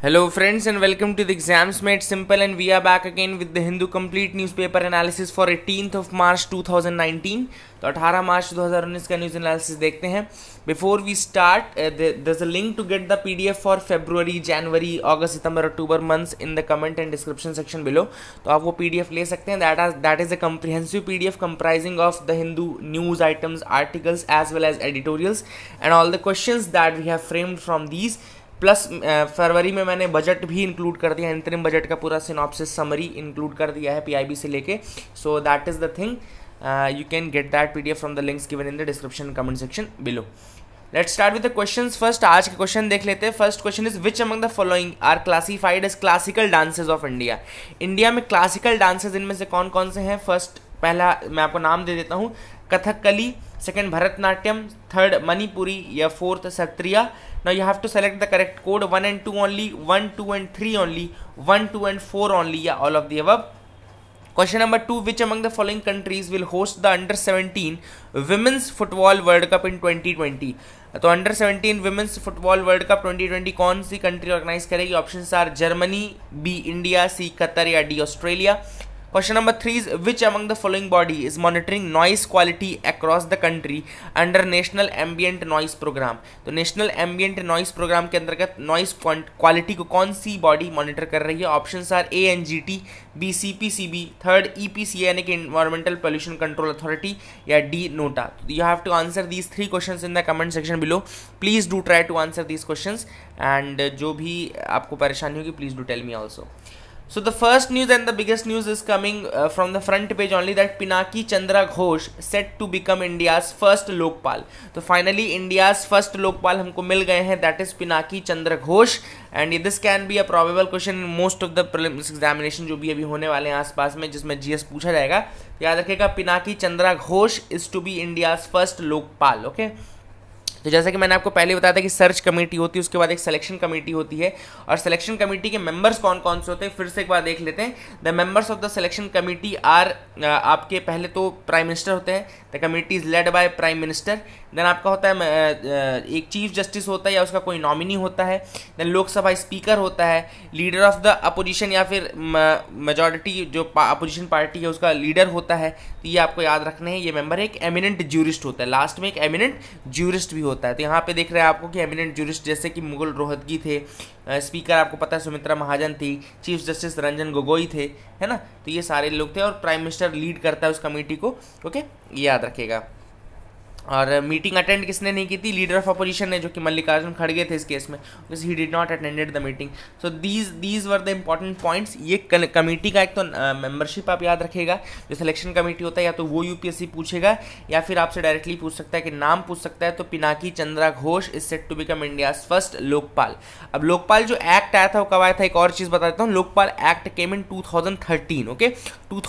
Hello friends and welcome to the exams mate simple and we are back again with the Hindu complete newspaper analysis for eighteen of March 2019 तो 18 मार्च 2019 का news analysis देखते हैं। Before we start this a link to get the PDF for February January August September October months in the comment and description section below तो आप वो PDF ले सकते हैं। That that is a comprehensive P comprising of the Hindu news items articles as well as editorials and all the question that we have framed from these plus फरवरी में मैंने budget भी include कर दिया अंतरिम budget का पूरा synopsis summary include कर दिया है पीआईबी से लेके। So that is the thing you can get that PDF from the links given in the description comment section below let start with the question first आज के question देख लेते हैं। First question is which among the following are classified as classical dances of India India में classical dances इनमें से कौन कौन से हैं? फ़र्स्ट पहला मैं आपको नाम दे देता हूँ। कथकली सेकेंड भरतनाट्यम थर्ड मणिपुरी, या fourth Sattriya now you have to select the correct code one and two only one two and three only one two and four only या all of the above question number two which among the following countries will host the under seventeen women's football world cup in twenty twenty तो under seventeen women's football world cup twenty twenty कौन सी country organise करेगी? Option are Germany B India C Qatar या D Australia Question number three is, which among the following body is monitoring noise quality across the country under national Ambient Noise programme तो national ambient noise programme के अंतर्गत noise quality को कौन सी body monitor कर रही है? Option are A N G T B C P C B third E P C यानी कि इन्वायरमेंटल पोल्यूशन कंट्रोल अथॉरिटी या D NOTA you have to answer these three question in the comment section below please do try to answer these question and जो भी आपको परेशानी होगी please do tell me also so the first news and the biggest news is coming from the front page only that Pinaki Chandra Ghosh set to become India's first Lokpal तो finally India's first Lokpal हमको मिल गए हैं that is Pinaki Chandra Ghosh and this can be a probable question in most of the prelims examination जो भी अभी होने वाले हैं आस पास में, जिसमें जी एस पूछा जाएगा। याद रखेगा Pinaki Chandra Ghosh is to be India's first Lokpal okay okay? तो जैसा कि मैंने आपको पहले बताया था कि सर्च कमेटी होती है, उसके बाद एक सिलेक्शन कमेटी होती है। और सिलेक्शन कमेटी के मेंबर्स कौन कौन से होते हैं, फिर से एक बार देख लेते हैं। The members of the selection committee are आपके पहले तो प्राइम मिनिस्टर होते हैं the committee is led by prime minister then आपका होता है एक चीफ जस्टिस होता है या उसका कोई नॉमिनी होता है. देन लोकसभा स्पीकर होता है लीडर ऑफ़ द अपोजिशन या फिर मेजोरिटी जो अपोजिशन पार्टी है उसका लीडर होता है. तो ये आपको याद रखना है, ये मेंबर एक एमिनेंट ज्यूरिस्ट होता है. लास्ट में एक एमिनेंट ज्यूरिस्ट भी होता है. तो यहाँ पे देख रहे हैं आपको कि एमिनेंट ज्यूरिस्ट जैसे कि मुगल रोहतगी थे स्पीकर आपको पता है सुमित्रा महाजन थी चीफ जस्टिस रंजन गोगोई थे, है ना? तो ये सारे लोग थे और प्राइम मिनिस्टर लीड करता है उस कमेटी को ओके याद रखेगा और मीटिंग अटेंड किसने नहीं की थी? लीडर ऑफ़ अपोजिशन ने जो कि मल्लिकार्जुन खड़गे थे इस केस में। Because he did not attended the meeting so these these were the important points ये कमेटी का एक तो मेंबरशिप uh, आप याद रखेगा। जो सिलेक्शन कमेटी होता है या तो वो यूपीएससी पूछेगा या फिर आपसे डायरेक्टली पूछ सकता है कि नाम पूछ सकता है। तो Pinaki Chandra Ghosh is set to become India first Lokpal अब लोकपाल जो एक्ट आया था वो कब आया था? एक और चीज़ बता देता हूँ। Lokpal act came into okay two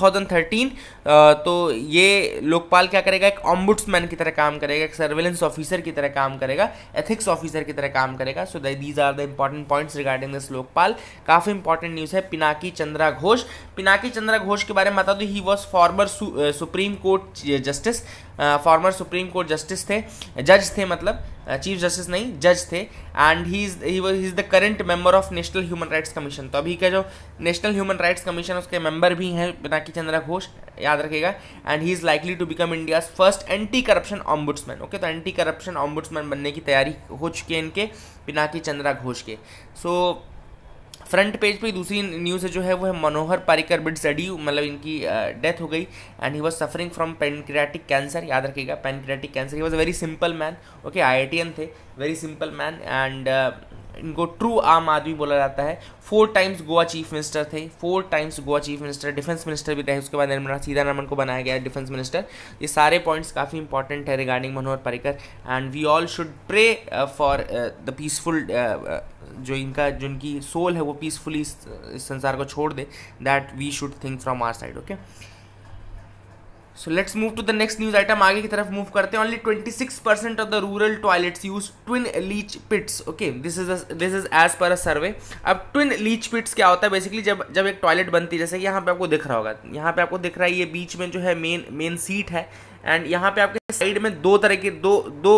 तो ये लोकपाल क्या करेगा? एक ऑम्बुड्समैन की तरह काम करेगा, एक सर्वेलेंस ऑफिसर की तरह काम करेगा एथिक्स ऑफिसर की तरह काम करेगा। So these are the important points regarding this Lokpal काफ़ी इंपॉर्टेंट न्यूज़ है, पिनाकी चंद्रा घोष। पिनाकी चंद्रा घोष के बारे में बता दो he was former supreme court justice former supreme court justice थे जज थे मतलब चीफ जस्टिस नहीं जज थे and he is he is the current member of national human rights commission तो अभी का जो नेशनल ह्यूमन राइट्स कमीशन उसके मेंबर भी हैं पिनाकी चंद्रा घोष याद रखेगा and he is likely to become India first anti corruption ombudsman okay तो एंटी करप्शन ऑम्बुड्समैन बनने की तैयारी हो चुकी है इनके पिनाकी चंद्रा घोष के. सो so, फ्रंट पेज पे दूसरी न्यूज़ है जो है, वो है मनोहर पारिकर बिट सडी मतलब इनकी डेथ हो गई। And he was suffering from pancreatic cancer याद रखिएगा pancreatic cancer he was a very simple man okay I थे वेरी सिंपल मैन एंड इनको ट्रू आम आदमी बोला जाता है। Four times Goa chief minister थे। Four times Goa chief minister defence minister भी रहे उसके बाद निर्मला सीतारमन को बनाया गया डिफेंस मिनिस्टर ये सारे पॉइंट्स काफ़ी इंपॉर्टेंट है regarding Manohar Parrikar. And we all should pray for the peaceful जो इनका, जो इनकी सोल है, वो पीसफुली इस संसार को छोड़ दे। That we should think from our side okay so let's move to the next news item आगे की तरफ़ मूव करते हैं। Only 26 percent of the rural toilets use twin leach pits okay this is this is as per a survey अब twin leach pits क्या होता है? Basically जब जब एक टॉयलेट बनती है, जैसे कि यहाँ पे आपको दिख रहा होगा। यहाँ पे आपको दिख रहा है, ये बीच में जो है मेन मेन सीट है। एंड यहाँ पे आपके साइड में दो तरह के दो दो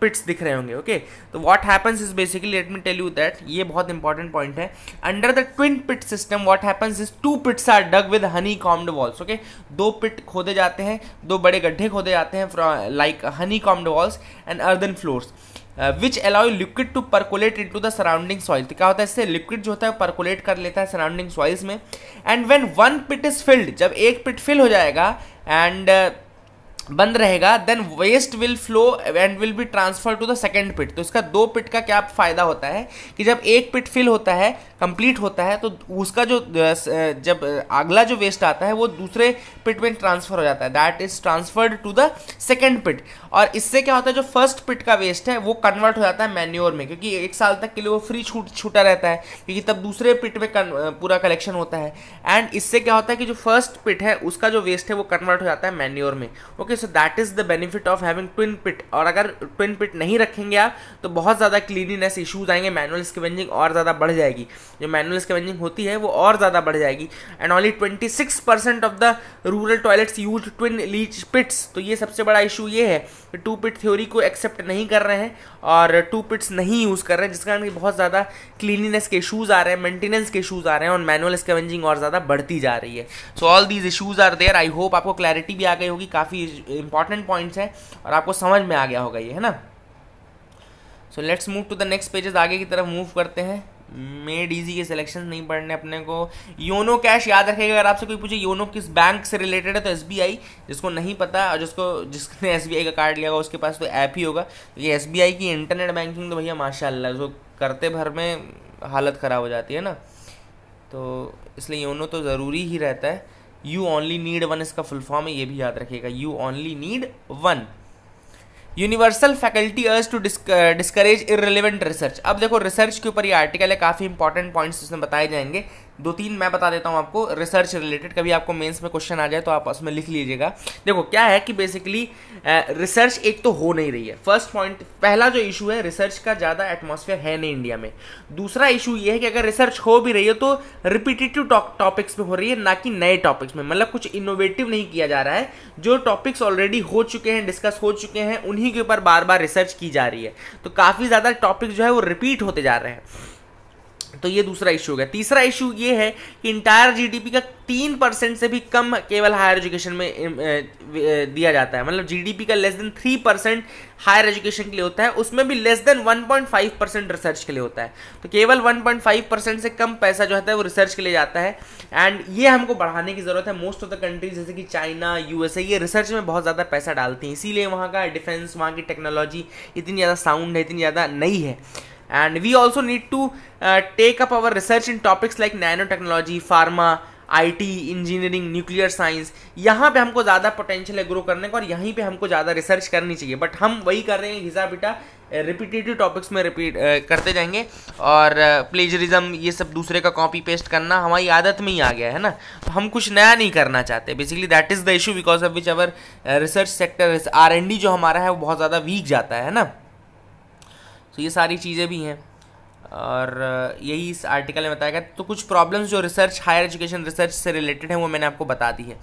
पिट्स दिख रहे होंगे ओके तो what happens is basically let me tell you that ये बहुत इंपॉर्टेंट पॉइंट है। Under the twin pit system what happens is two pits are dug with honeycombed walls okay दो पिट खोदे जाते हैं दो बड़े गड्ढे खोदे जाते हैं like honeycombed walls and earthen floors which allow liquid to percolate into the surrounding soil तो क्या होता है इससे? लिक्विड जो होता है परकोलेट कर लेता है सराउंडिंग सॉइल्स में। And when one pit is filled जब एक पिट फिल हो जाएगा एंड uh, बंद रहेगा then waste will flow and will be transfer to the second pit तो इसका दो पिट का क्या फ़ायदा होता है कि जब एक पिट फिल होता है कंप्लीट होता है तो उसका जो जब अगला जो वेस्ट आता है, वो दूसरे पिट में ट्रांसफ़र हो जाता है. That is transferred to the second pit और इससे क्या होता है जो फ़र्स्ट पिट का वेस्ट है वो कन्वर्ट हो जाता है मैन्योर में क्योंकि एक साल तक के लिए वो फ्री छूट छूटा रहता है क्योंकि तब दूसरे पिट में कन, पूरा कलेक्शन होता है। एंड इससे क्या होता है कि जो फ़र्स्ट पिट है उसका जो वेस्ट है वो कन्वर्ट हो जाता है मैन्योर में। Okay so that is the benefit of having twin pit और अगर ट्विन पिट नहीं रखेंगे आप तो बहुत ज़्यादा क्लीनिनेस इशूज आएँगे मैनुअल स्केवेंजिंग और ज़्यादा बढ़ जाएगी। जो मैनुअल स्केवेंजिंग होती है वो और ज़्यादा बढ़ जाएगी। And only twenty six percent of the rural toilets use twin leach pits तो ये सबसे बड़ा इशू ये है। टू पिट थ्योरी को एक्सेप्ट नहीं कर रहे हैं और टू पिट्स नहीं यूज़ कर रहे हैं जिस कारण कि बहुत ज़्यादा क्लीनिनेस के इशूज़ आ रहे हैं मेंटेनेंस के इशूज़ आ रहे हैं और मैनुअल स्केवेंजिंग और ज़्यादा बढ़ती जा रही है। So all these issues are there I hope आपको क्लैरिटी भी आ गई होगी। काफ़ी इंपॉर्टेंट पॉइंट्स हैं और आपको समझ में आ गया होगा ये, है ना? So let's move to the next pages आगे की तरफ़ मूव करते हैं। मेड इजी के सिलेक्शन नहीं पढ़ने अपने को। योनो कैश याद रखेगा, अगर आपसे कोई पूछे योनो किस बैंक से रिलेटेड है तो एसबीआई जिसको नहीं पता, और जिसको, जिसने एसबीआई का कार्ड लिया होगा, उसके पास तो ऐप ही होगा। ये एस की इंटरनेट बैंकिंग तो भैया माशा जो करते भर में हालत ख़राब हो जाती है ना। तो इसलिए योनो तो ज़रूरी ही रहता है। यू ओनली नीड वन इसका फुल फॉर्म है, ये भी याद रखिएगा। You only need one universal faculty urge to discourage irrelevant research अब देखो रिसर्च के ऊपर ये आर्टिकल है, काफ़ी इंपॉर्टेंट पॉइंट्स उसमें बताए जाएँगे। दो तीन मैं बता देता हूँ आपको रिसर्च रिलेटेड कभी आपको मेंस में क्वेश्चन आ जाए तो आप उसमें लिख लीजिएगा। देखो, क्या है कि बेसिकली रिसर्च एक तो हो नहीं रही है। फ़र्स्ट पॉइंट पहला जो इशू है रिसर्च का ज़्यादा एटमॉस्फेयर है नहीं इंडिया में। दूसरा इशू ये है कि अगर रिसर्च हो भी रही है तो रिपीटेटिव टॉपिक्स पे हो रही है, ना कि नए टॉपिक्स में। मतलब कुछ इनोवेटिव नहीं किया जा रहा है। जो टॉपिक्स ऑलरेडी हो चुके हैं डिस्कस हो चुके हैं, उन्हीं के ऊपर बार बार रिसर्च की जा रही है। तो काफ़ी ज़्यादा टॉपिक जो है वो रिपीट होते जा रहे हैं। तो ये दूसरा इशू हो गया। तीसरा इशू ये है कि इंटायर जीडीपी का तीन परसेंट से भी कम केवल हायर एजुकेशन में दिया जाता है। मतलब जीडीपी का less than three percent higher education के लिए होता है, उसमें भी less than one point five percent research के लिए होता है। तो केवल वन पॉइंट फाइव परसेंट से कम पैसा जो है वो रिसर्च के लिए जाता है। एंड ये हमको बढ़ाने की ज़रूरत है। मोस्ट ऑफ़ द कंट्रीज़ जैसे कि चाइना यूएसए ये रिसर्च में बहुत ज़्यादा पैसा डालती हैं। इसीलिए वहाँ का डिफेंस वहाँ की टेक्नोलॉजी इतनी ज़्यादा साउंड है, इतनी ज़्यादा नई है। And we also need to uh, take up our research in topics like nanotechnology pharma IT engineering nuclear science यहाँ पे हमको ज़्यादा पोटेंशियल है ग्रो करने का और यहीं पे हमको ज़्यादा रिसर्च करनी चाहिए। बट हम वही कर रहे हैं घिसा बेटा रिपीटेटिव टॉपिक्स में रिपीट करते जाएँगे। और प्लेजरिज्म ये सब दूसरे का कॉपी पेस्ट करना हमारी आदत में ही आ गया है ना? तो हम कुछ नया नहीं करना चाहते। Basically that is the issue because of which our research sector R and D जो हमारा है वो बहुत ज़्यादा वीक जाता है ना? तो ये सारी चीज़ें भी हैं। और यही इस आर्टिकल में बताया गया। तो कुछ प्रॉब्लम्स जो रिसर्च हायर एजुकेशन रिसर्च से रिलेटेड है, वो मैंने आपको बता दी है।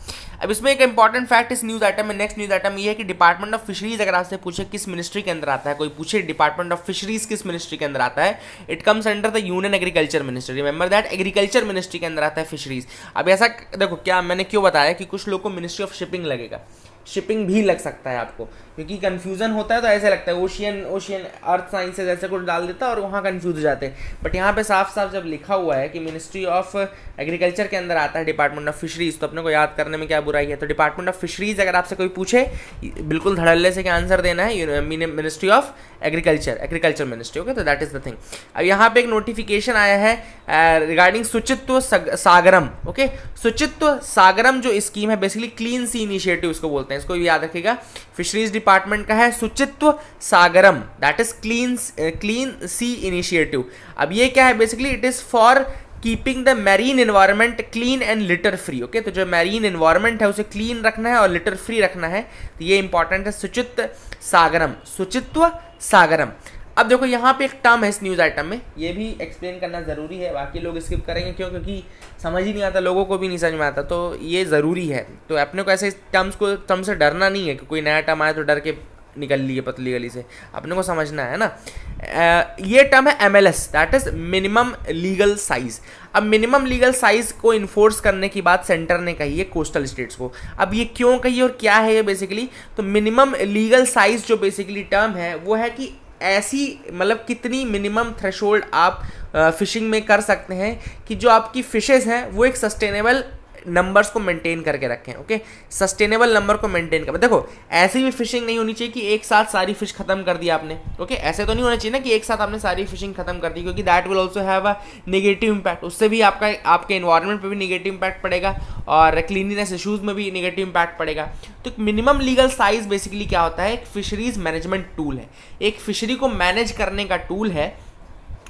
अब इसमें एक इंपॉर्टेंट फैक्ट इस न्यूज़ आइटम में नेक्स्ट न्यूज़ आइटम ये है कि डिपार्टमेंट ऑफ़ फिशरीज अगर आपसे पूछे किस मिनिस्ट्री के अंदर आता है, कोई पूछे डिपार्टमेंट ऑफ़ फिशरीज किस मिनिस्ट्री के अंदर आता है it comes under the union agriculture ministry remember that agriculture ministry के अंदर आता है फिशरीज अब ऐसा, देखो, क्या मैंने क्यों बताया कि कुछ लोग को मिनिस्ट्री ऑफ़ शिपिंग लगेगा? शिपिंग भी लग सकता है आपको। क्योंकि कन्फ्यूज़न होता है तो ऐसे लगता है ओशियन ओशियन अर्थ साइंसेज ऐसे कुछ डाल देता है और वहाँ कन्फ्यूज़ हो जाते हैं। बट यहाँ पे साफ़ साफ़ जब लिखा हुआ है कि मिनिस्ट्री ऑफ़ एग्रीकल्चर के अंदर आता है डिपार्टमेंट ऑफ़ फिशरीज तो अपने को याद करने में क्या बुराई है? तो डिपार्टमेंट ऑफ़ फिशरीज अगर आपसे कोई पूछे, बिल्कुल धड़ल्ले से क्या आंसर देना है? Ministry of agriculture agriculture ministry okay तो दैट इज़ द थिंग अब यहाँ पे एक नोटिफिकेशन आया है रिगार्डिंग सुचित्व सागरम ओके सुचित्व सागरम जो स्कीम है बेसिकली क्लीन सी इनिशिएटिव उसको बोलते हैं। इसको भी याद रखिएगा। फिशरीज डिपार्टमेंट का है Suchitwa Sagaram. That is clean clean sea initiative अब ये क्या है? Basically it is for keeping the marine environment clean and litter free okay तो जो मैरीन इन्वायरमेंट है, उसे क्लीन रखना है और लिटर फ्री रखना है। तो ये इंपॉर्टेंट है सुचित्व सागरम। सुचित्व सागरम। अब देखो यहाँ पे एक टर्म है इस न्यूज़ आइटम में। ये भी एक्सप्लेन करना ज़रूरी है बाकी लोग स्किप करेंगे क्यों? क्योंकि समझ ही नहीं आता लोगों को भी नहीं समझ में आता तो ये ज़रूरी है। तो अपने को ऐसे टर्म्स को टर्म से डरना नहीं है कि कोई नया टर्म आए तो डर के निकल लिए पतली गली से। अपने को समझना है ना? आ, ये टर्म है M L S that is minimum legal size अब मिनिमम लीगल साइज़ को इन्फोर्स करने की बात सेंटर ने कही है कोस्टल स्टेट्स को। अब ये क्यों कही और क्या है ये बेसिकली तो मिनिमम लीगल साइज़ जो बेसिकली टर्म है वो है कि ऐसी मतलब कितनी मिनिमम थ्रेशोल्ड आप फिशिंग में कर सकते हैं कि जो आपकी फिशेज हैं, वो एक सस्टेनेबल नंबर्स को मेंटेन करके रखें ओके सस्टेनेबल नंबर को मेंटेन कर देखो, ऐसी भी फिशिंग नहीं होनी चाहिए कि एक साथ सारी फ़िश खत्म कर दी आपने ओके ऐसे तो नहीं होना चाहिए ना कि एक साथ आपने सारी फिशिंग खत्म कर दी, क्योंकि that will also have a negative impact उससे भी आपका, आपके इन्वायरमेंट पर भी निगेटिव इम्पैक्ट पड़ेगा और क्लीनिनेस इशूज़ में भी निगेटिव इम्पैक्ट पड़ेगा। तो मिनिमम लीगल साइज़ बेसिकली क्या होता है? एक फिशरीज मैनेजमेंट टूल है। एक फिशरी को मैनेज करने का टूल है,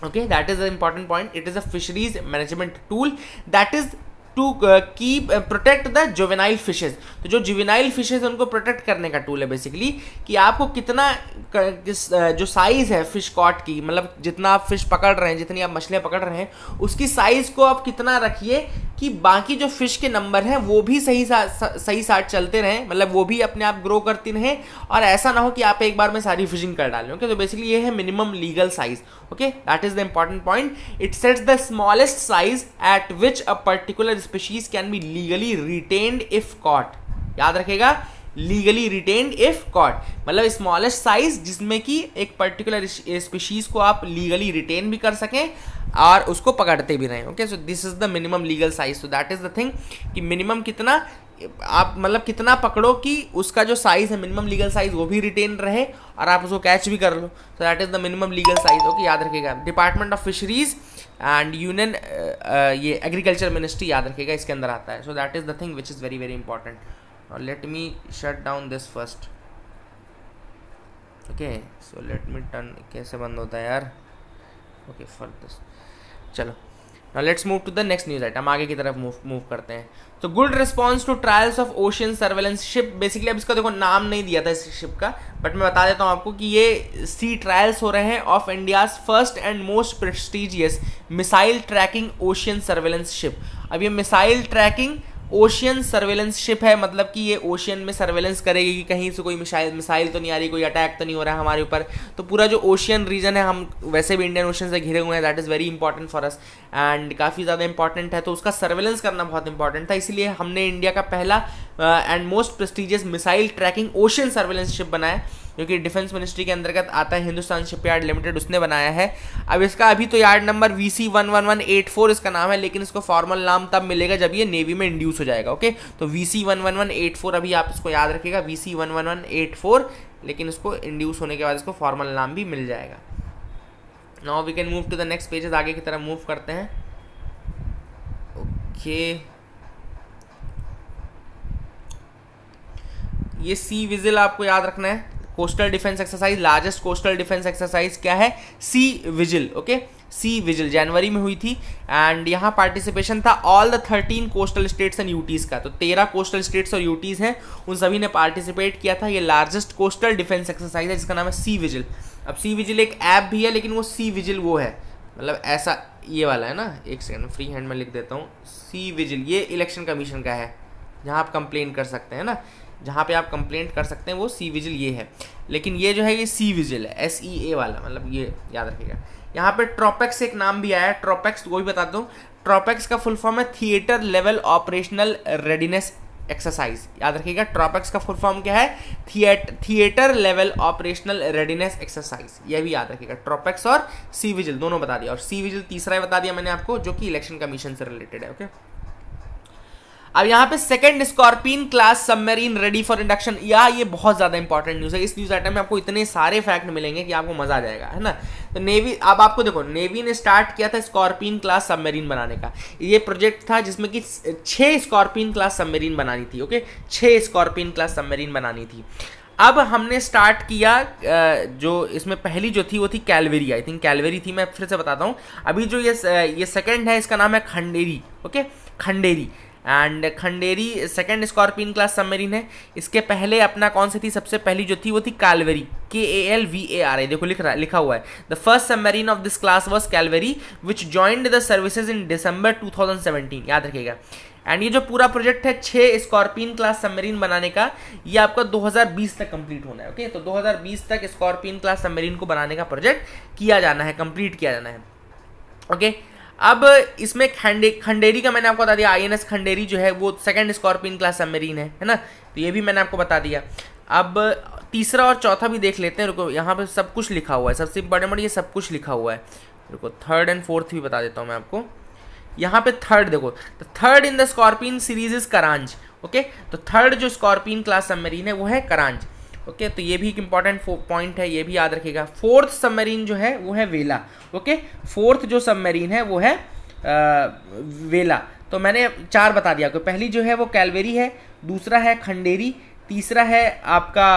okay? That is the important point. It is a fisheries management tool. That is to keep protect the juvenile fishes तो जो जुवेनाइल फिशेज उनको प्रोटेक्ट करने का टूल है बेसिकली कि आपको कितना किस uh, जो साइज़ है फ़िश कॉट की मतलब जितना आप फ़िश पकड़ रहे हैं जितनी आप मछलियाँ पकड़ रहे हैं उसकी साइज़ को आप कितना रखिए कि बाकी जो फ़िश के नंबर हैं वो भी सही साथ सही साथ चलते रहें मतलब वो भी अपने आप ग्रो करती रहें और ऐसा ना हो कि आप एक बार में सारी फिशिंग कर डालें ओके तो बेसिकली ये है minimum legal size okay that is the important point it sets the smallest size at which a particular species can be legally retained if caught याद रखेगा लीगली रिटेन्ड इफ़ कॉट मतलब smallest size जिसमें कि एक particular species को आप legally retain भी कर सकें और उसको पकड़ते भी रहें okay so this is the minimum legal size so that is the thing कि मिनिमम कितना, आप मतलब कितना पकड़ो कि उसका जो साइज़ है मिनिमम लीगल साइज़ वो भी रिटेन रहे और आप उसको कैच भी कर लो. So that is the minimum legal size okay याद रखिएगा. Department of fisheries and union ये एग्रीकल्चर मिनिस्ट्री याद रखिएगा, इसके अंदर आता है. So that is the thing which is very very important now, let me shut down this first. Okay, so let me turn, कैसे बंद होता है यार? ओके फॉर दिस चलो। Now, let's move to the next news item. आगे की तरफ़ move move करते हैं। तो good response to trials of ocean surveillance ship basically अब इसका देखो, नाम नहीं दिया था इस शिप का बट मैं बता देता हूँ आपको कि ये सी ट्रायल्स हो रहे हैं of India's first and most prestigious missile tracking ocean surveillance ship अब ये missile tracking ocean surveillance ship है मतलब कि ये ओशियन में सर्वेलेंस करेगी कि कहीं से कोई मिसाइल मिसाइल तो नहीं आ रही, कोई अटैक तो नहीं हो रहा है हमारे ऊपर। तो पूरा जो ओशियन रीजन है, हम वैसे भी इंडियन ओशन से घिरे हुए हैं that is very important for us and काफ़ी ज़्यादा इंपॉर्टेंट है तो उसका सर्वेलेंस करना बहुत इंपॉर्टेंट था, इसलिए हमने इंडिया का पहला and most prestigious missile tracking ocean surveillance ship बनाया जो कि डिफेंस मिनिस्ट्री के अंतर्गत आता है हिंदुस्तान शिपयार्ड लिमिटेड, उसने बनाया है। अब इसका अभी तो yard number V C one one one eight four इसका नाम है, लेकिन इसको फॉर्मल नाम तब मिलेगा जब ये नेवी में इंड्यूस हो जाएगा ओके तो V C one one one eight four अभी आप इसको याद रखिएगा V C one one one eight four लेकिन इसको इंड्यूस होने के बाद इसको फॉर्मल नाम भी मिल जाएगा। Now we can move to the next pages आगे की तरफ़ मूव करते हैं। Okay okay. ये सी विजिल आपको याद रखना है। Coastal defence exercise, largest coastal defence exercise क्या है? Sea vigil, okay? Sea vigil, जनवरी में हुई थी एंड यहाँ पार्टिसिपेशन था all the thirteen coastal states and UTs का। तो तेरह कोस्टल स्टेट्स और यूटीज हैं, उन सभी ने पार्टिसिपेट किया था। ये लार्जेस्ट कोस्टल डिफेंस एक्सरसाइज है, जिसका नाम है सी विजिल अब सी विजिल एक ऐप भी है, लेकिन वो सी विजिल वो है। मतलब ऐसा ये वाला है ना? एक सेकेंड फ्री हैंड में लिख देता हूँ। सी विजिल ये इलेक्शन कमीशन का है। जहाँ आप कंप्लेन कर सकते हैं ना? जहाँ पे आप कंप्लेंट कर सकते हैं, वो सी विजिल ये है। लेकिन ये जो है, ये सी विजिल है एस ई ए वाला मतलब ये याद रखिएगा। यहाँ पे ट्रोपेक्स एक नाम भी आया है ट्रोपेक्स वो भी बता दूँ। ट्रोपेक्स का फुल फॉर्म है theatre level operational readiness exercise याद रखिएगा ट्रॉपेक्स का फुल फॉर्म क्या है? Theatre level operational readiness exercise ये भी याद रखिएगा ट्रॉपेक्स और सी विजिल दोनों बता दिया। और सी विजिल तीसरा बता दिया मैंने आपको, जो कि इलेक्शन कमीशन से रिलेटेड है ओके okay? अब यहाँ पे second scorpion class submarine ready for induction या ये बहुत ज़्यादा इंपॉर्टेंट न्यूज़ है। इस न्यूज़ आइटम में आपको इतने सारे फैक्ट मिलेंगे कि आपको मज़ा आ जाएगा, है ना? तो नेवी अब आपको देखो नेवी ने स्टार्ट किया था स्कॉर्पियन क्लास सबमरीन बनाने का। ये प्रोजेक्ट था जिसमें कि छः स्कॉर्पियन क्लास सबमरीन बनानी थी ओके छः स्कॉर्पियन क्लास सबमरीन बनानी थी। अब हमने स्टार्ट किया जो इसमें पहली जो थी वो थी कैलवेरी आई थिंक कैलवेरी थी, मैं फिर से बताता हूँ। अभी जो ये ये सेकंड है, इसका नाम है Khanderi okay Khanderi and Khanderi second scorpion class submarine है। इसके पहले अपना कौन सी थी? सबसे पहली जो थी, वो थी Kalvari K A L V A R I देखो, लिख रहा, लिखा हुआ है। The first submarine of this class was Calvary which joined the services इन दिसंबर 2017 याद रखिएगा। एंड ये जो पूरा प्रोजेक्ट है छः स्कॉर्पियन क्लास सबमरीन बनाने का, ये आपका 2020 तक कंप्लीट होना है ओके तो 2020 तक स्कॉर्पियन क्लास सबमरीन को बनाने का प्रोजेक्ट किया जाना है कंप्लीट किया जाना है। ओके अब इसमें खंडे, खंडेरी का मैंने आपको बता दिया आईएनएस खंडेरी जो है, वो सेकंड स्कॉर्पियन क्लास सबमरीन है है ना? तो ये भी मैंने आपको बता दिया। अब तीसरा और चौथा भी देख लेते हैं, रुको, यहाँ पे सब कुछ लिखा हुआ है, सबसे इंपॉर्टेंट ये सब कुछ लिखा हुआ है। रुको थर्ड एंड फोर्थ भी बता देता हूँ मैं आपको। यहाँ पे थर्ड देखो तो third in the scorpion series is Karanj okay तो थर्ड जो स्कॉर्पियन क्लास सबमरीन है, वो है करांज ओके तो ये भी एक इंपॉर्टेंट पॉइंट है ये भी याद रखिएगा। फोर्थ सबमरीन जो है वो है वेला ओके? फोर्थ जो सबमरीन है वो है आ, वेला। तो मैंने चार बता दिया। आपको पहली जो है वो कैलवेरी है दूसरा है खंडेरी तीसरा है आपका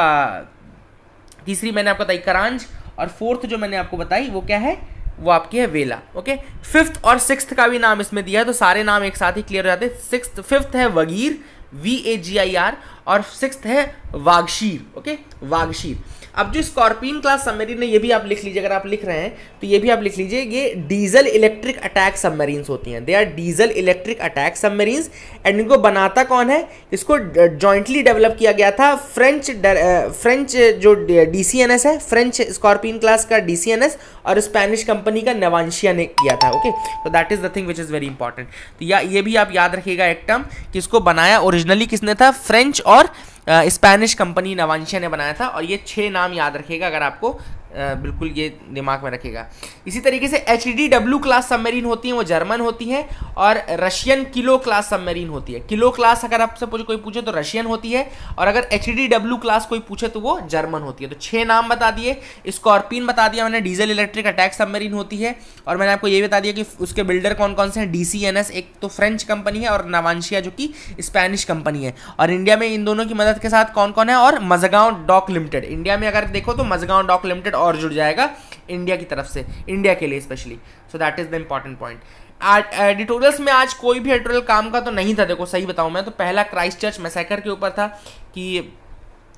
तीसरी मैंने आपको बताई करांज और फोर्थ जो मैंने आपको बताई वो क्या है? वो आपकी है वेला ओके? फिफ्थ और सिक्स का भी नाम इसमें दिया है तो सारे नाम एक साथ ही क्लियर हो जाते हैं। सिक्स फिफ्थ है Vagir V A G I R और सिक्स है वागशीर ओके वागशीर। अब जो स्कॉर्पियन क्लास सबमरीन है ये भी आप लिख लीजिए, अगर आप लिख रहे हैं तो ये भी आप लिख लीजिए, ये डीजल इलेक्ट्रिक अटैक सबमरीन्स होती हैं। They are diesel electric attack submarines. And इनको बनाता कौन है? इसको जॉइंटली डेवलप किया गया था फ्रेंच फ्रेंच जो डीसीएनएस है फ्रेंच स्कॉर्पियन क्लास का डीसीएनएस और स्पेनिश कंपनी का नवांशिया ने किया था ओके तो that is the thing which is very important तो या, ये भी आप याद रखिएगा एक टर्म कि इसको बनाया ओरिजिनली किसने था? फ्रेंच और स्पेनिश कंपनी नवांशिया ने बनाया था और ये छः नाम याद रखेगा अगर आपको बिल्कुल ये दिमाग में रखेगा। इसी तरीके से H D W class submarine होती हैं, वो जर्मन होती हैं और रशियन किलो क्लास सबमरीन होती है। किलो क्लास अगर आपसे कोई पूछे तो रशियन होती है और अगर एच डी डब्ल्यू क्लास कोई पूछे तो वो जर्मन होती है। तो छः नाम बता दिए स्कॉर्पियन बता दिया मैंने डीजल इलेक्ट्रिक अटैक सबमरीन होती है और मैंने आपको ये बता दिया कि उसके बिल्डर कौन कौन से हैं? डी सी एन एस एक तो फ्रेंच कंपनी है और नवांशिया जो कि स्पेनिश कंपनी है। और इंडिया में इन दोनों की मदद के साथ कौन कौन है? और मजगांव डॉक लिमिटेड इंडिया में अगर देखो तो मजगांव डॉक लिमिटेड और जुड़ जाएगा इंडिया की तरफ़ से इंडिया के लिए specially so that is the important point editorials में आज कोई भी एडिटोरियल काम का तो नहीं था, देखो सही बताऊँ मैं तो पहला क्राइस्ट चर्च मैसेकर के ऊपर था कि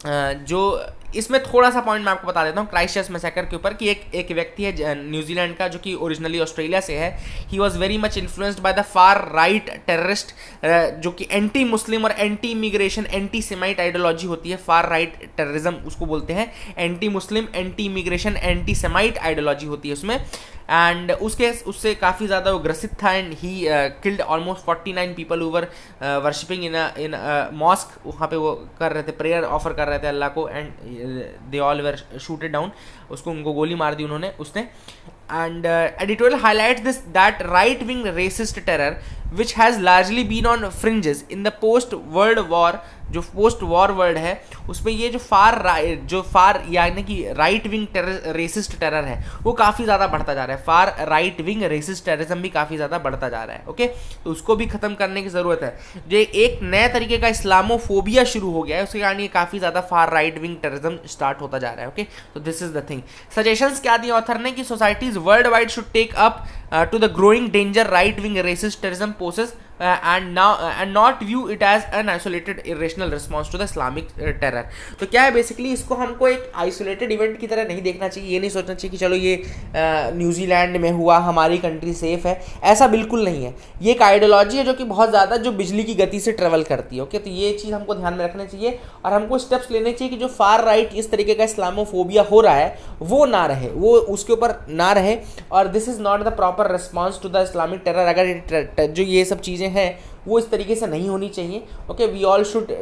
जो इसमें थोड़ा सा पॉइंट मैं आपको बता देता हूँ क्राइशियस मैसेकर के ऊपर, कि एक एक व्यक्ति है न्यूजीलैंड का, जो कि ओरिजिनली ऑस्ट्रेलिया से है. He was very much influenced by the far right terrorist जो कि एंटी मुस्लिम और anti immigration anti semite ideology होती है. फार राइट टेररिज्म उसको बोलते हैं. Anti Muslim anti immigration anti semite ideology होती है उसमें. एंड उसके, उससे काफ़ी ज़्यादा वो ग्रसित था and he killed almost forty nine people over worshipping in in mosque वहाँ पे वो कर रहे थे प्रेयर ऑफ़र कर रहे थे अल्लाह को and they all were shooted down उसको उनको गोली मार दी उन्होंने, उसने। And editorial highlight this that right wing racist terror which has largely been on fringes in the post world war जो पोस्ट वॉर वर्ल्ड है, उसमें ये जो फार जो फार यानी कि right wing terror racist terror है, वो काफ़ी ज़्यादा बढ़ता जा रहा है। Far right wing racist terrorism भी काफ़ी ज़्यादा बढ़ता जा रहा है ओके तो उसको भी ख़त्म करने की ज़रूरत है। जो एक नए तरीके का इस्लामोफोबिया शुरू हो गया है, उसके कारण ये काफ़ी ज़्यादा far right wing terrorism start होता जा रहा है ओके तो this is the thing suggestions क्या दिए ऑथर ने कि societies worldwide should take up to the growing danger right wing racist terrorism poses and now and not view it as an isolated irrational response to the Islamic terror तो क्या है basically इसको हमको एक isolated event की तरह नहीं देखना चाहिए, ये नहीं सोचना चाहिए कि चलो ये न्यूजीलैंड में हुआ, हमारी कंट्री सेफ़ है। ऐसा बिल्कुल नहीं है। ये एक आइडियोलॉजी है जो कि बहुत ज़्यादा जो बिजली की गति से ट्रेवल करती है ओके तो ये चीज़ हमको ध्यान में रखना चाहिए और हमको स्टेप्स लेने चाहिए कि जो फार राइट इस तरीके का इस्लामोफोबिया हो रहा है, वो ना रहे, वो उसके ऊपर ना रहे। और this is not the proper response to the Islamic terror अगर जो ये सब चीज़ें हैं वो इस तरीके से नहीं होनी चाहिए। ओके वी ऑल शुड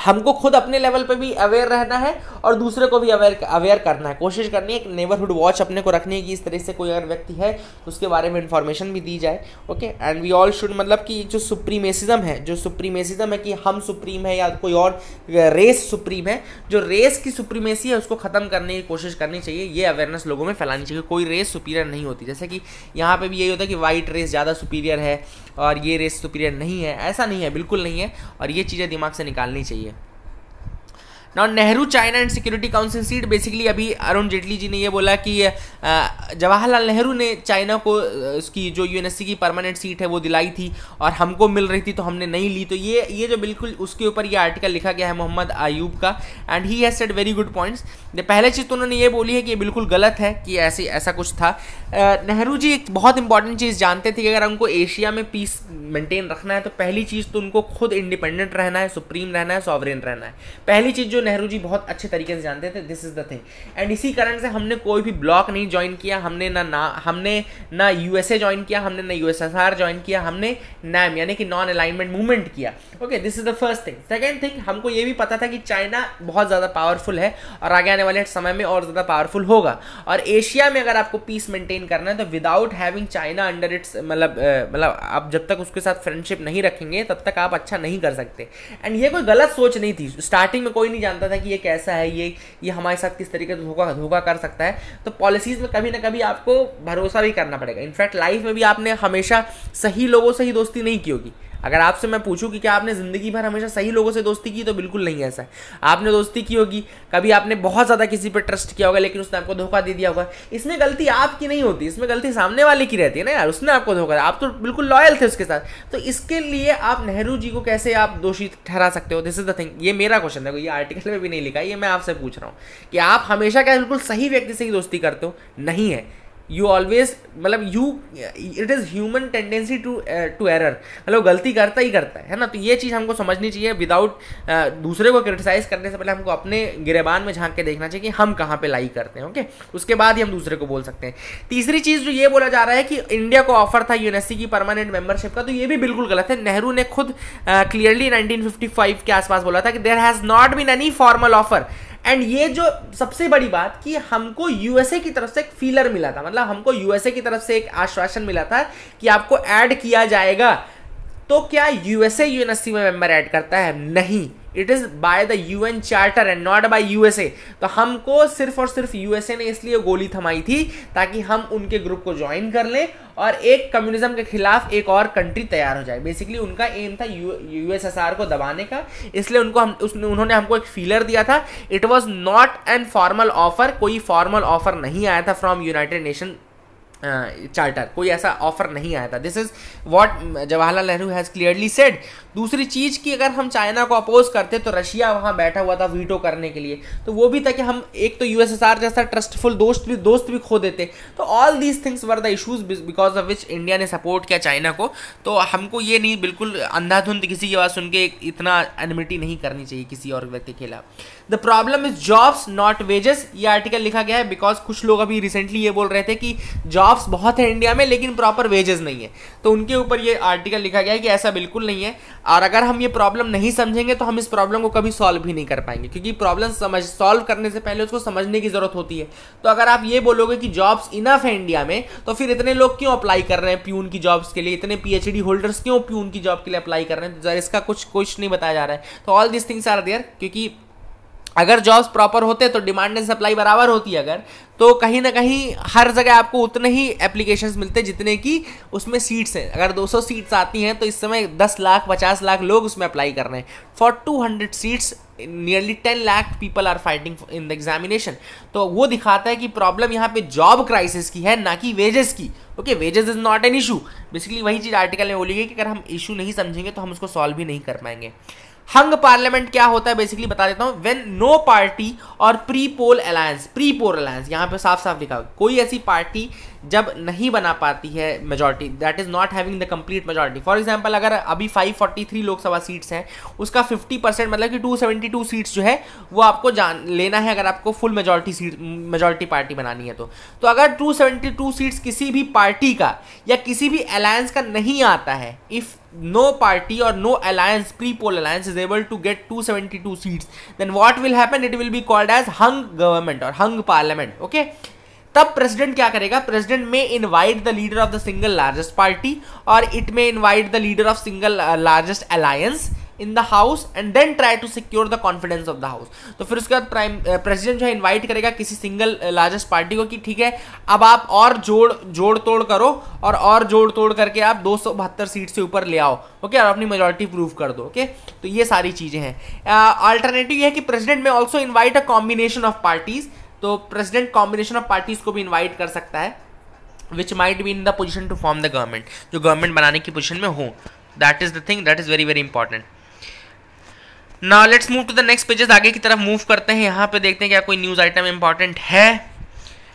हमको खुद अपने लेवल पे भी अवेयर रहना है और दूसरे को भी अवेयर अवेयर करना है। कोशिश करनी है एक नेबरहुड वॉच अपने को रखनी है कि इस तरह से कोई अगर व्यक्ति है तो उसके बारे में इन्फॉर्मेशन भी दी जाए okay and we all should मतलब कि जो सुप्रीमेसिज्म है, जो सुप्रीमेसिज्म है कि हम सुप्रीम है या कोई और रेस सुप्रीम है, जो रेस की सुप्रीमेसी है, उसको ख़त्म करने की कोशिश करनी चाहिए। ये अवेयरनेस लोगों में फैलानी चाहिए। कोई रेस सुपीरियर नहीं होती। जैसे कि यहाँ पर भी यही होता है कि वाइट रेस ज़्यादा सुपीरियर है और ये रेस सुपीरियर नहीं है। ऐसा नहीं है। बिल्कुल नहीं है। और ये चीज़ें दिमाग से निकालनी चाहिए। Now Nehru China and security council seat basically अभी अरुण जेटली जी ने ये बोला कि जवाहरलाल नेहरू ने चाइना को उसकी जो यूएनएससी की परमानेंट सीट है, वो दिलाई थी और हमको मिल रही थी तो हमने नहीं ली। तो ये ये जो बिल्कुल उसके ऊपर ये आर्टिकल लिखा गया है मोहम्मद आयूब का and he has said very good points पहले चीज़ तो उन्होंने ये बोली है कि ये बिल्कुल गलत है कि ऐसी, ऐसा कुछ था। नेहरू जी, एक बहुत इंपॉर्टेंट चीज़ जानते थे कि अगर हमको एशिया में पीस मेंटेन रखना है तो पहली चीज़ तो उनको खुद इंडिपेंडेंट रहना है सुप्रीम रहना है सॉवरेन रहना है। पहली चीज़ जो नेहरू जी बहुत अच्छे तरीके से जानते थे this is the thing and इसी कारण से हमने कोई भी ब्लॉक नहीं ज्वाइन किया, हमने ना ना, हमने ना यूएसए ज्वाइन किया, हमने ना यूएसएसआर ज्वाइन किया, हमने नैम यानी कि नॉन अलाइनमेंट मूवमेंट किया. Okay this is the first thing second thing हमको ये भी पता था कि चाइना बहुत ज़्यादा पावरफुल है और आगे आने वाले समय में और ज़्यादा पावरफुल होगा. और एशिया में अगर आपको पीस मेंटेन करना है तो without having China under its मतलब मतलब आप जब तक उसके साथ फ्रेंडशिप नहीं रखेंगे, तब तक आप अच्छा नहीं कर सकते. एंड ये कोई गलत सोच नहीं थी. स्टार्टिंग में कोई नहीं जानता था कि ये कैसा है, ये ये हमारे साथ किस तरीके से धोखा धोखा कर सकता है। तो पॉलिसीज़ में कभी ना कभी आपको भरोसा भी करना पड़ेगा। इनफैक्ट लाइफ में भी आपने हमेशा सही लोगों से ही दोस्ती नहीं की होगी। अगर आपसे मैं पूछूँ कि क्या आपने ज़िंदगी भर हमेशा सही लोगों से दोस्ती की? तो बिल्कुल नहीं ऐसा है। आपने दोस्ती की होगी, कभी आपने बहुत ज़्यादा किसी पर ट्रस्ट किया होगा, लेकिन उसने आपको धोखा दे दिया होगा। इसमें गलती आपकी नहीं होती, इसमें गलती सामने वाले की रहती है ना यार, उसने आपको धोखा आप तो बिल्कुल लॉयल थे उसके साथ। तो इसके लिए आप नेहरू जी को कैसे आप दोषी ठहरा सकते हो? दिस इज़ द थिंग ये मेरा क्वेश्चन है ये आर्टिकल में भी नहीं लिखा ये मैं आपसे पूछ रहा हूँ कि आप हमेशा क्या बिल्कुल सही व्यक्ति से ही दोस्ती करते हो? नहीं है। यू ऑलवेज मतलब you it is human tendency to to error मतलब गलती करता ही करता है ना? तो ये चीज़ हमको समझनी चाहिए विदाउट uh, दूसरे को क्रिटिसाइज करने से पहले हमको अपने गिरेबान में झाँक के देखना चाहिए कि हम कहाँ पे लाई करते हैं ओके उसके बाद ही हम दूसरे को बोल सकते हैं। तीसरी चीज़ जो ये बोला जा रहा है कि इंडिया को ऑफ़र था यूएनएससी की परमानेंट मेंबरशिप का तो ये भी बिल्कुल गलत है। नेहरू ने खुद क्लियरली uh, 1955 के आसपास बोला था कि there has not been any formal offer and ये जो सबसे बड़ी बात कि हमको यूएसए की तरफ़ से एक फीलर मिला था। मतलब हमको यूएसए की तरफ़ से एक आश्वासन मिला था कि आपको ऐड किया जाएगा। तो क्या यूएसए यूएनएससी में मेंबर ऐड करता है? नहीं। It is by the U N charter and not by USA तो हमको सिर्फ़ और सिर्फ़ यूएसए ने इसलिए गोली थमाई थी ताकि हम उनके ग्रुप को ज्वाइन कर लें और एक कम्युनिज्म के खिलाफ एक और कंट्री तैयार हो जाए। बेसिकली उनका एम था यूएसएसआर को दबाने का। इसलिए उनको हम, उसने, उन्होंने हमको एक फीलर दिया था। It was not an formal offer कोई फॉर्मल ऑफ़र नहीं आया था फ्रॉम यूनाइटेड नेशन चार्टर कोई ऐसा ऑफ़र नहीं आया था. This is what Jawaharlal Nehru has clearly said दूसरी चीज़ की अगर हम चाइना को अपोज करते तो रशिया वहाँ बैठा हुआ था वीटो करने के लिए. तो वो भी था कि हम एक तो यूएसएसआर जैसा ट्रस्टफुल दोस्त भी दोस्त भी खो देते. तो all these things were the issues because of which India ने सपोर्ट किया चाइना को. तो हमको ये नहीं, बिल्कुल अंधाधुंध किसी की बात सुन के इतना एनमिटी नहीं करनी चाहिए किसी और व्यक्ति के खिलाफ. The problem is jobs not wages ये आर्टिकल लिखा गया है बिकॉज़ कुछ लोग अभी रिसेंटली ये बोल रहे थे कि जॉब्स बहुत है इंडिया में, लेकिन प्रॉपर वेजेस नहीं है। तो उनके ऊपर ये आर्टिकल लिखा गया है कि ऐसा बिल्कुल नहीं है। और अगर हम ये प्रॉब्लम नहीं समझेंगे तो हम इस प्रॉब्लम को कभी सॉल्व भी नहीं कर पाएँगे। क्योंकि प्रॉब्लम समझ सॉल्व करने से पहले उसको समझने की ज़रूरत होती है। तो अगर आप ये बोलोगे कि जॉब्स इनफ है इंडिया में तो फिर इतने लोग क्यों अप्लाई कर रहे हैं प्यून की जॉब्स के लिए? इतने पीएचडी होल्डर्स क्यों प्यून की जॉब के लिए अप्लाई कर रहे हैं? तो इसका कुछ कुछ नहीं बताया जा रहा है। तो all this things are there क्योंकि अगर जॉब्स प्रॉपर होते तो डिमांड एंड सप्लाई बराबर होती है अगर तो कहीं ना कहीं हर जगह आपको उतने ही एप्लीकेशंस मिलते जितने की उसमें सीट्स हैं। अगर 200 सीट्स आती हैं तो इस समय 10 लाख 50 लाख लोग उसमें अप्लाई कर रहे हैं। For 200 seats nearly 10 lakh people are fighting in the examination तो वो दिखाता है कि प्रॉब्लम यहाँ पे जॉब क्राइसिस की है, ना कि वेजेस की। Okay wages is not an issue basically वही चीज़ आर्टिकल में बोली गई कि अगर हम इशू नहीं समझेंगे तो हम उसको सॉल्व भी नहीं कर पाएँगे। हंग पार्लियामेंट क्या होता है बेसिकली बता देता हूँ। When no party or pre poll alliance pre poll alliance यहाँ पे साफ़ साफ़ लिखा कोई ऐसी पार्टी जब नहीं बना पाती है majority that is not having the complete majority for example अगर अभी 543 लोकसभा सीट्स हैं, उसका 50 परसेंट मतलब कि 272 सीट्स जो है, वो आपको जान, लेना है अगर आपको full majority seat majority party बनानी है तो। तो अगर 272 सीट्स किसी भी पार्टी का या किसी भी अलायंस का नहीं आता है if no party or no alliance pre-poll alliance is able to get 272 seats then what will happen it will be called as hung government or hung parliament okay तब प्रेसिडेंट क्या करेगा president may invite the leader of the single largest party और it may invite the leader of single largest alliance in the house and then try to secure the confidence of the house तो फिर उसके बाद prime president जो है invite करेगा किसी single largest party को कि ठीक है, अब आप और जोड़ जोड़ तोड़ करो और और जोड़ तोड़ करके आप दो सीट से ऊपर ले आओ ओके और अपनी मेजोरिटी प्रूव कर दो ओके तो ये सारी चीज़ें हैं। अल्टरनेटिव ये है कि प्रेसिडेंट में also invite a combination of parties तो प्रेसिडेंट कॉम्बिनेशन ऑफ़ पार्टीज़ को भी इन्वाइट कर सकता है which might be in the position to form the government जो गवर्नमेंट बनाने की पोजिशन में हो। That is the thing that is very very important ना let's move to the next pages आगे की तरफ़ मूव करते हैं। यहाँ पे देखते हैं क्या कोई न्यूज़ आइटम इंपॉर्टेंट है।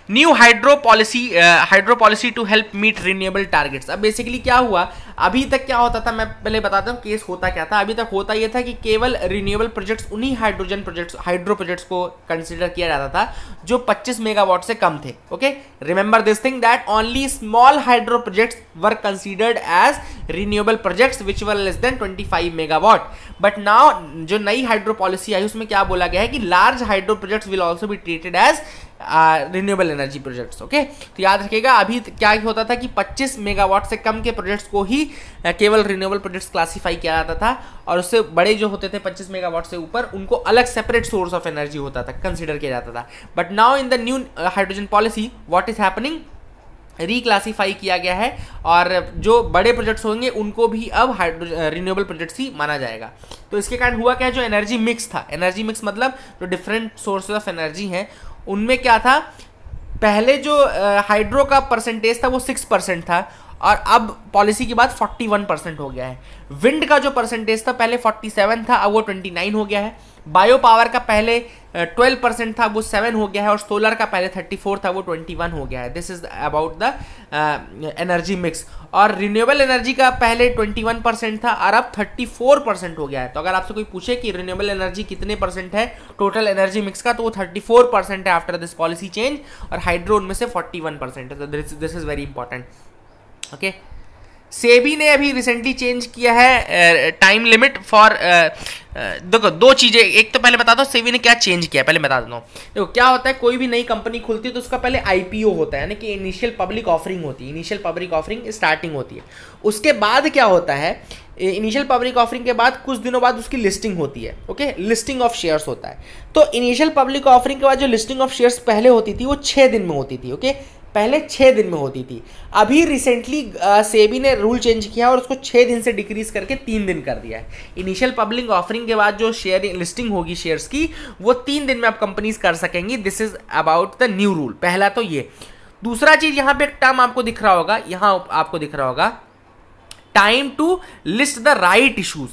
New hydro policy hydro policy to help meet renewable targets अब बेसिकली क्या हुआ? अभी तक क्या होता था? मैं पहले बताता हूँ केस होता क्या था। अभी तक होता यह था कि केवल रिन्यूएबल प्रोजेक्ट्स उन्हीं हाइड्रोजन प्रोजेक्ट्स हाइड्रो प्रोजेक्ट्स को कंसिडर किया जाता था, जो 25 मेगावाट से कम थे। Okay remember this thing that only small hydro projects were considered as renewable projects which were less than 25 megawatt but now जो नई हाइड्रो पॉलिसी आई, उसमें क्या बोला गया है कि large hydro projects will also be treated as renewable energy projects okay तो याद रखिएगा, अभी क्या होता था कि 25 मेगावाट से कम के प्रोजेक्ट्स को ही केवल रिन्यूएबल प्रोजेक्ट्स क्लासीफाई किया जाता था और उससे बड़े जो होते थे 25 मेगावाट से ऊपर, उनको अलग सेपरेट सोर्स ऑफ़ एनर्जी होता था कंसिडर किया जाता था। But now in the new hydrogen policy what is happening reclassify किया गया है और जो बड़े प्रोजेक्ट्स होंगे, उनको भी अब रिन्यूएबल प्रोजेक्ट्स ही माना जाएगा। तो इसके कारण हुआ क्या, जो एनर्जी मिक्स था। एनर्जी मिक्स मतलब जो डिफरेंट सोर्सेज ऑफ़ एनर्जी हैं उनमें क्या था? पहले जो हाइड्रो का परसेंटेज था वो सिक्स परसेंट था। और अब पॉलिसी के बाद 41 परसेंट हो गया है। विंड का जो परसेंटेज था, पहले 47 था, अब वो 29 हो गया है। बायो पावर का पहले 12 परसेंट था वो 7 हो गया है। और सोलर का पहले 34 था, वो 21 हो गया है। This is about the energy mix और रिन्यूएबल एनर्जी का पहले 21 परसेंट था, और अब 34 परसेंट हो गया है। तो अगर आपसे कोई पूछे कि रिन्यूएबल एनर्जी कितने परसेंट है टोटल एनर्जी मिक्स का तो वो 34 परसेंट है आफ्टर दिस पॉलिसी चेंज और हाइड्रो उनमें से 41 परसेंट है। तो this is very important okay SEBI ने अभी रिसेंटली चेंज किया है टाइम लिमिट फॉर देखो, दो चीज़ें, एक तो पहले बता दो सेबी ने क्या चेंज किया पहले बता देता हूँ देखो, क्या होता है, कोई भी नई कंपनी खुलती है तो उसका पहले आईपीओ होता है, यानी कि इनिशियल पब्लिक ऑफरिंग होती है इनिशियल पब्लिक ऑफरिंग स्टार्टिंग होती है। उसके बाद क्या होता है इनिशियल पब्लिक ऑफरिंग के बाद कुछ दिनों बाद उसकी लिस्टिंग होती है ओके लिस्टिंग ऑफ़ शेयर्स होता है। तो इनिशियल पब्लिक ऑफरिंग के बाद जो लिस्टिंग ऑफ़ शेयर्स पहले होती थी, वो छः दिन में होती थी ओके पहले छः दिन में होती थी। अभी रिसेंटली सेबी ने रूल चेंज किया और उसको छः दिन से डिक्रीज करके तीन दिन कर दिया है। इनिशियल पब्लिक ऑफरिंग के बाद जो शेयर लिस्टिंग होगी शेयर्स की, वो तीन दिन में आप कंपनीज़ कर सकेंगी। This is about the new rule पहला तो ये। दूसरा चीज़, यहाँ पे एक टर्म आपको दिख रहा होगा। यहाँ आपको दिख रहा होगा। Time to list the right issues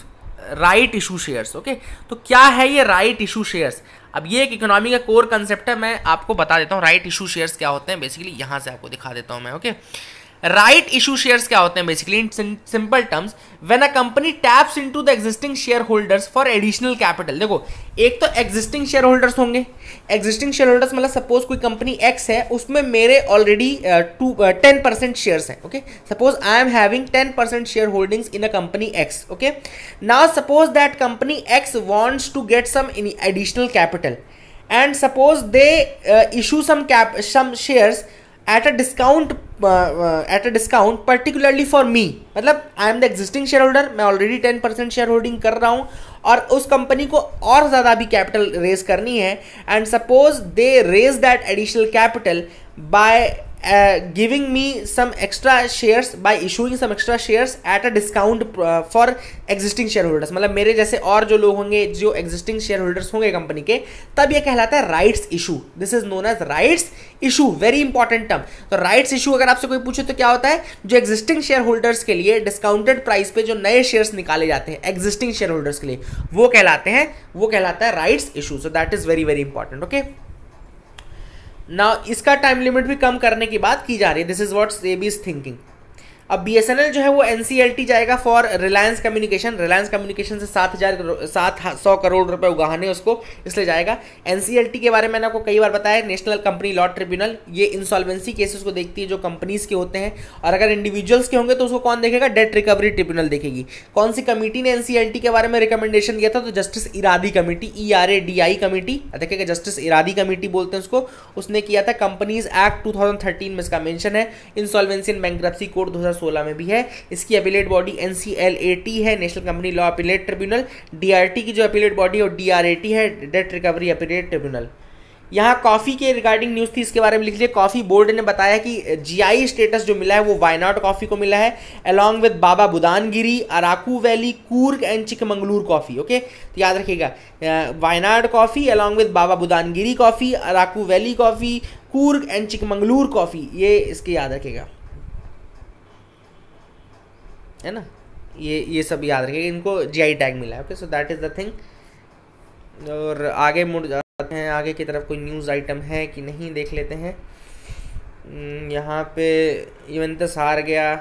right issue shares okay तो क्या है ये राइट इशू शेयर्स अब ये एक इकोनॉमी का कोर कंसेप्ट है, मैं आपको बता देता हूँ राइट इशू शेयर्स क्या होते हैं बेसिकली यहाँ से आपको दिखा देता हूँ मैं ओके राइट इशू शेयर्स क्या होते हैं basically in simple terms when a company taps into the existing share holders for additional capital देखो, एक तो एग्जिस्टिंग शेयर होल्डर्स होंगे। एग्जिस्टिंग शेयर होल्डर्स मतलब सपोज़ कोई कंपनी एक्स है, उसमें मेरे already two ten percent share हैं okay suppose I am having ten percent share holdings in a company X okay now suppose that company X wants to get some additional capital and suppose they issue some cap some shares at a discount at a discount particularly for me मतलब I am the existing share holder मैं already ten percent share holding कर रहा हूँ, और उस company को और ज़्यादा भी कैपिटल रेज करनी है and suppose they raise that additional capital by giving me some extra shares by issuing some extra shares at a discount uh, for existing shareholders. मतलब मेरे जैसे और जो लोग होंगे जो existing shareholders होंगे कंपनी के तब ये कहलाता है rights issue this is known as rights issue very important term तो राइट्स इशू अगर आपसे कोई पूछे तो क्या होता है? जो एग्जिस्टिंग शेयर होल्डर्स के लिए डिस्काउंटेड प्राइस पे जो नए शेयर्स निकाले जाते हैं एग्जिस्टिंग शेयर होल्डर्स के लिए वो कहलाते हैं वो कहलाता है rights issue so that is very very important okay ना इसका टाइम लिमिट भी कम करने की बात की जा रही है. This is what SEBI is thinking अब BSNL जो है वो NCLT जाएगा for Reliance communication Reliance communication से सात हज़ार सात सौ करोड़ रुपए उगाने उसको, इसलिए जाएगा। NCLT के बारे में मैंने आपको कई बार बताया नेशनल कंपनी लॉ ट्रिब्यूनल ये इंसॉल्वेंसी केसेस को देखती है जो कंपनीज़ के होते हैं। और अगर इंडिविजुअल्स के होंगे तो उसको कौन देखेगा? डेट रिकवरी ट्रिब्यूनल देखेगी। कौन सी कमेटी ने NCLT के बारे में रिकमेंडेशन दिया था? तो justice Eradi committee E R A D I committee देखेगा जस्टिस इरादी कमेटी बोलते हैं उसको। उसने किया था कंपनीज़ एक्ट टू में इसका मैंशन है। इंसॉल्वेंसी एंड बैंक कोड दो 2016 में भी है। इसकी अपीलेट बॉडी एनसीएलएटी है। National company law appellate tribunal DRT की जो अपीलेट बॉडी है, वो डीआरएटी है डेट रिकवरी अपीलेट ट्रिब्यूनल यहाँ कॉफ़ी के रिगार्डिंग न्यूज़ थी, इसके बारे में लिख लीजिए। कॉफ़ी बोर्ड ने बताया कि जीआई स्टेटस जो मिला है, वो वायनाड कॉफ़ी को मिला है along with Baba Budangiri Araku valley Coorg and Chikmagalur coffee okay तो याद रखिएगा Wayanad coffee along with Baba Budangiri coffee Araku valley coffee Coorg and Chikmagalur coffee ये इसके याद रखिएगा। है ना? ये ये सब याद रखिएगा इनको जीआई टैग मिला है okay so that is the thing और आगे मुड़ जाते हैं आगे की तरफ़ कोई न्यूज़ आइटम है कि नहीं देख लेते हैं। हम्म, यहाँ पे इवेंटस हार गया।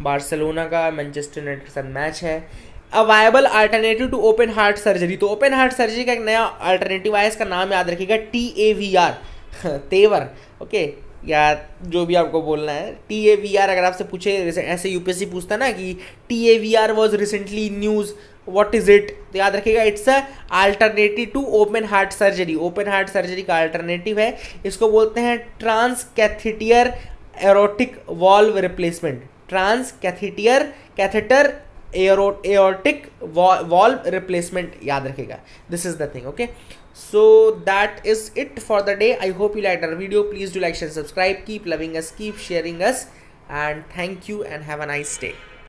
बार्सिलोना का मैनचेस्टर यूनाइटेड साथ मैच है। A viable alternative to open heart surgery तो ओपन हार्ट सर्जरी का एक नया अल्टरनेटिव आया इसका नाम याद रखिएगा टी ए वी आर तेवर ओके या जो भी आपको बोलना है। टी ए वी आर अगर आपसे पूछे ऐसे यूपीएससी पूछता है ना कि T A V R was recently news what is it तो याद रखिएगा it's a alternative to open heart surgery open heart surgery का अल्टरनेटिव है। इसको बोलते हैं transcatheter aortic valve replacement transcatheter catheter aortic valve replacement याद रखेगा this is the thing okay so that is it for the day. I hope you liked our video. Please do like share subscribe. Keep loving us. Keep sharing us. And thank you and have a nice day